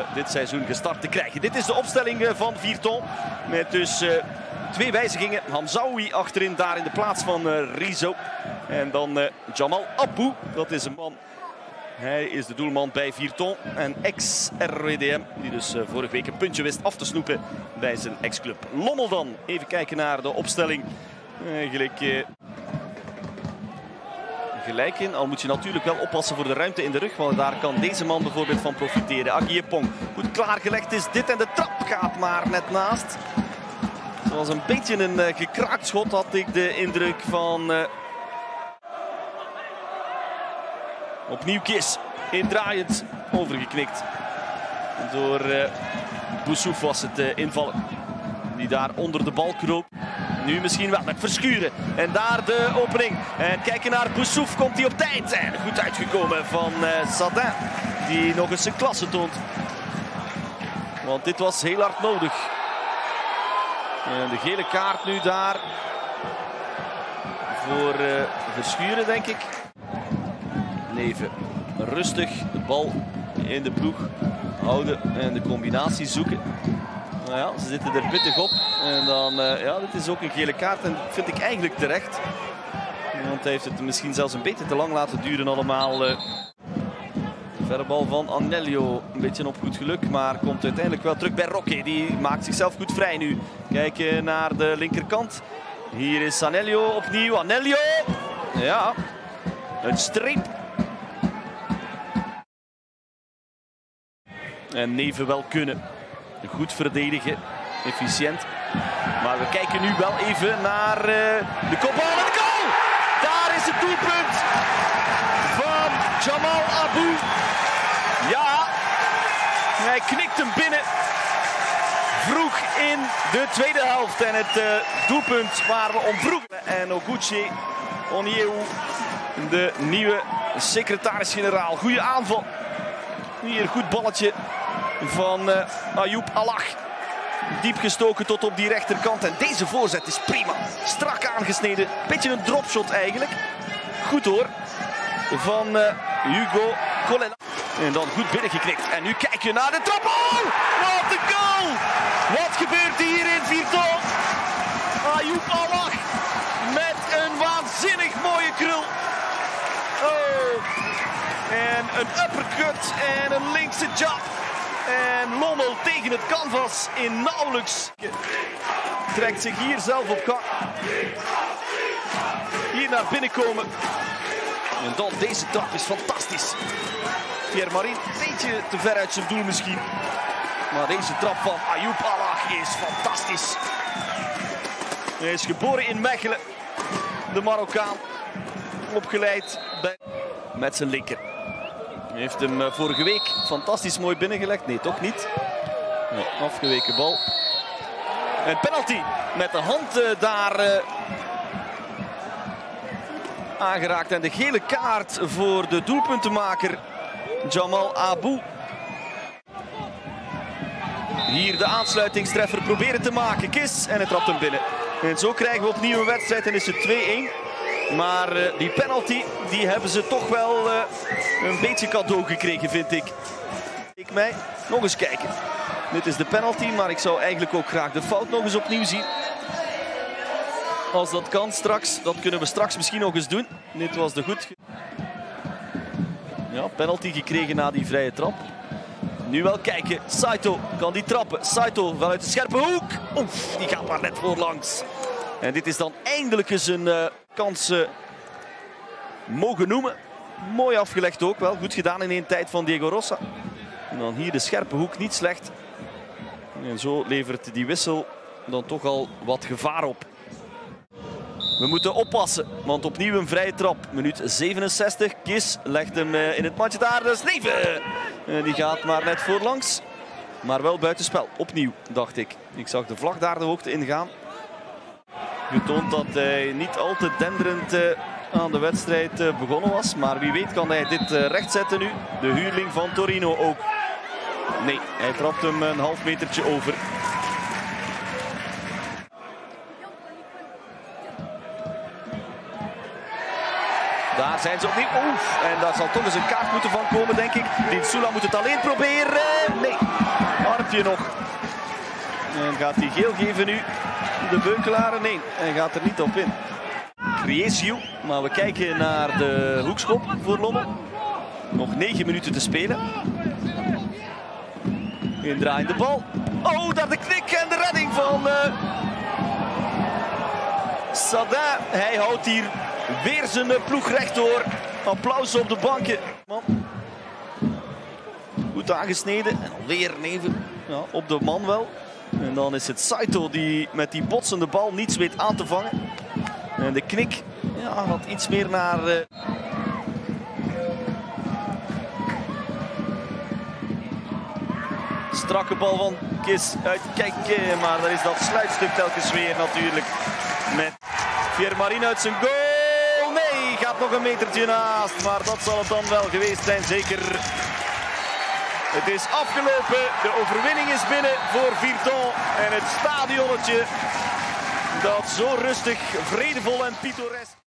om dit seizoen gestart te krijgen. Dit is de opstelling van Vierton. Met dus twee wijzigingen. Hamzaoui achterin, daar in de plaats van Rizo. En dan Jamal Abou. Dat is een man hij is de doelman bij Vierton en ex-RWDM. Die dus vorige week een puntje wist af te snoepen bij zijn ex-club. Lommel dan. Even kijken naar de opstelling. Eigenlijk gelijk in. Al moet je natuurlijk wel oppassen voor de ruimte in de rug. Want daar kan deze man bijvoorbeeld van profiteren. Agiepong. Goed klaargelegd is dit. En de trap gaat maar net naast. Het was een beetje een uh, gekraakt schot, had ik de indruk van... Uh... Opnieuw Kis. Indraaiend overgeknikt. Door uh, Boussouf was het invallen. Die daar onder de bal kroop. Nu misschien wel met Verschuren. En daar de opening. En kijken naar Boussouf. Komt hij op tijd. En goed uitgekomen van uh, Sadin. Die nog eens zijn klasse toont. Want dit was heel hard nodig. En de gele kaart nu daar. Voor uh, Verschuren denk ik. Leven rustig de bal in de ploeg houden en de combinatie zoeken. Nou ja, ze zitten er pittig op. En dan, uh, ja, dit is ook een gele kaart. En dat vind ik eigenlijk terecht. Want hij heeft het misschien zelfs een beetje te lang laten duren allemaal. Uh, verre bal van Anelio. Een beetje op goed geluk. Maar komt uiteindelijk wel terug bij Roque. Die maakt zichzelf goed vrij nu. Kijken naar de linkerkant. Hier is Anelio opnieuw. Anelio! Ja, een streep. En Neven wel kunnen. Goed verdedigen. Efficiënt. Maar we kijken nu wel even naar uh, de kopbal en de goal! Daar is het doelpunt van Jamal Abou. Ja, hij knikt hem binnen. Vroeg in de tweede helft. En het uh, doelpunt waar we om vroegen. En Oguchi Onyeu, de nieuwe secretaris-generaal. Goede aanval. Hier, goed balletje van uh, Ayoub Allah. Diep gestoken tot op die rechterkant. En deze voorzet is prima. Strak aangesneden. Beetje een dropshot eigenlijk. Goed hoor. Van uh, Hugo Colella. En dan goed binnengeknikt. En nu kijk je naar de trap. Oh, wat een goal! Wat gebeurt hier in Vierton? Ayoub Allah met een waanzinnig mooie krul. Oh. En een uppercut en een linkse jab. En Lommel tegen het canvas in nauwelijks. Trekt zich hier zelf op kan. Hier naar binnen komen. En dan deze trap is fantastisch. Pierre Marie een beetje te ver uit zijn doel misschien. Maar deze trap van Ayoub Allah is fantastisch. Hij is geboren in Mechelen. De Marokkaan. Opgeleid bij... met zijn linker. Heeft hem eh, vorige week fantastisch mooi binnengelegd. Nee, toch niet. Nee, afgeweken bal. En penalty met de hand uh, daar uh, aangeraakt. En de gele kaart voor de doelpuntenmaker Jamal Abou. Hier de aansluitingstreffer proberen te maken. Kis en het trapt hem binnen. En zo krijgen we opnieuw een wedstrijd en is het 2-1. Maar uh, die penalty die hebben ze toch wel uh, een beetje cadeau gekregen, vind ik. Ik mij nog eens kijken. Dit is de penalty, maar ik zou eigenlijk ook graag de fout nog eens opnieuw zien. Als dat kan straks, dat kunnen we straks misschien nog eens doen. Dit was de goed. Ja, penalty gekregen na die vrije trap. Nu wel kijken. Saito kan die trappen. Saito wel uit de scherpe hoek. Oef, die gaat maar net voorlangs. En dit is dan eindelijk eens een uh, kans mogen noemen. Mooi afgelegd ook wel. Goed gedaan in één tijd van Diego Rossa. En dan hier de scherpe hoek, niet slecht. En zo levert die wissel dan toch al wat gevaar op. We moeten oppassen, want opnieuw een vrije trap. Minuut 67. Kis legt hem eh, in het matje daar. Dat is Neven. Die gaat maar net voorlangs. Maar wel buitenspel. Opnieuw, dacht ik. Ik zag de vlag daar de hoogte ingaan getoond dat hij niet al te denderend eh, aan de wedstrijd eh, begonnen was. Maar wie weet kan hij dit eh, rechtzetten nu. De huurling van Torino ook. Nee, hij trapt hem een half metertje over. Daar zijn ze opnieuw. Oef, en daar zal toch eens een kaart moeten van komen, denk ik. Dinsula moet het alleen proberen. Nee, armpje nog. En gaat hij geel geven nu? De Beukelaren? Nee, hij gaat er niet op in. Creatio, maar we kijken naar de hoekschop voor Lommel. Nog 9 minuten te spelen. Indraaiende bal. Oh, daar de knik en de redding van uh. Hij houdt hier weer zijn ploeg rechtdoor. Applaus op de banken. Man. Goed aangesneden. En alweer even ja, op de man wel. En dan is het Saito die met die botsende bal niets weet aan te vangen. En de knik ja, wat iets meer naar... Uh... Strakke bal van Kis uitkijken. Maar daar is dat sluitstuk telkens weer natuurlijk. Met Marine uit zijn goal. Nee, gaat nog een metertje naast. Maar dat zal het dan wel geweest zijn, zeker. Het is afgelopen. De overwinning is binnen voor Virton. En het stadionnetje dat zo rustig, vredevol en pittoresk.